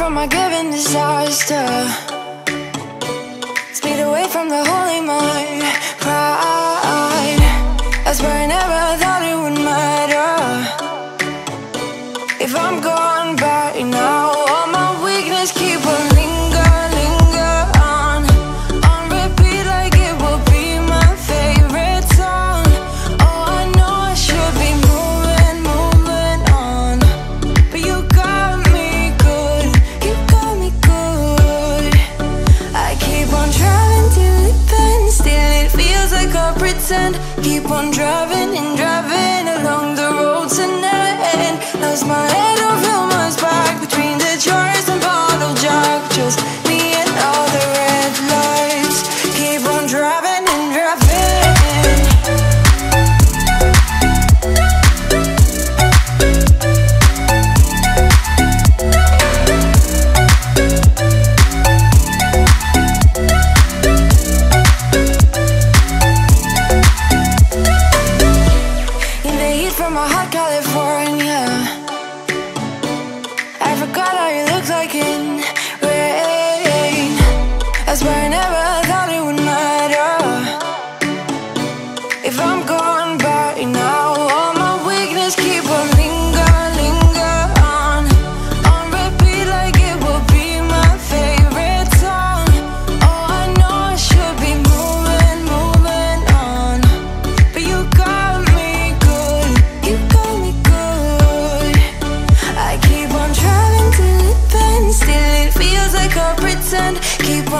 from my given disaster. Speed away from the holy mind. Pride. I swear I never thought it would matter. If I'm gone Keep on driving and driving I swear I never thought it would matter If I'm gone by now All my weakness keep on linger, linger on On repeat like it will be my favorite song Oh, I know I should be moving, moving on but you got me good, you got me good. I keep on driving till it bends, still it feels like I pretend. Keep